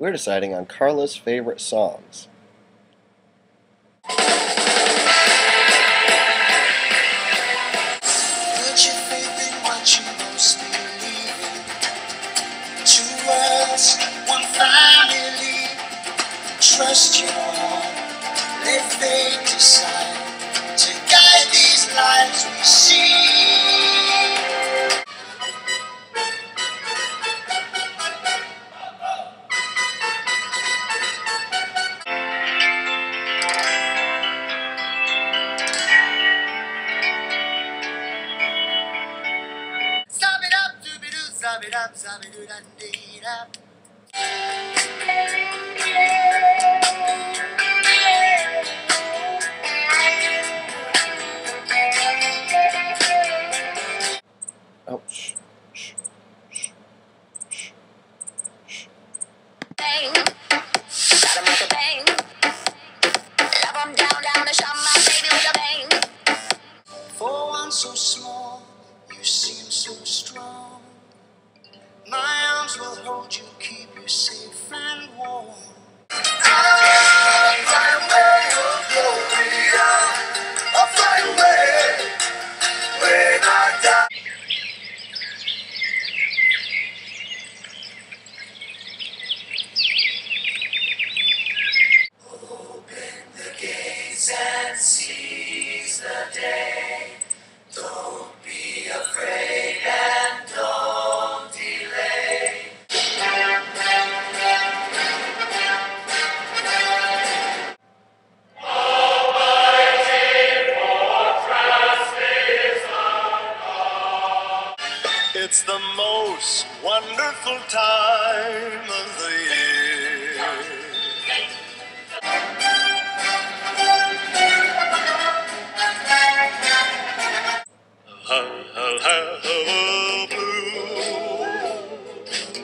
We're deciding on Carla's favorite songs. You. Trust your heart, let fate decide to guide these lives we see. Zab it up, zab it doo da dee da. One so small, you seem so strong. My arms will hold you, keep you safe and warm. Way when I die. Open the gates and seize the day. It's the most wonderful time of the year. I'll have a blue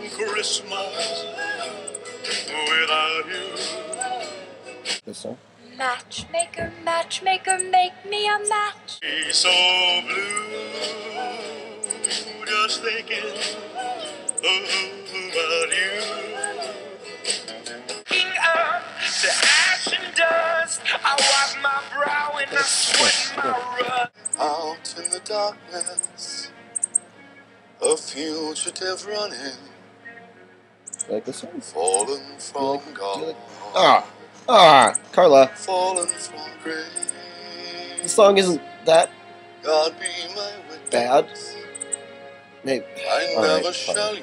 Christmas without you. This song? Matchmaker, matchmaker, make me a match. Be so blue, just thinking about you. King up to ash and dust. I wipe my brow and I sweat my rust. Out in the darkness, a fugitive running, like this song? fallen from Do you like- God, Ah! Ah! Carla, fallen from grace. the song isn't that God be my witness. Bad? Maybe. I All never shall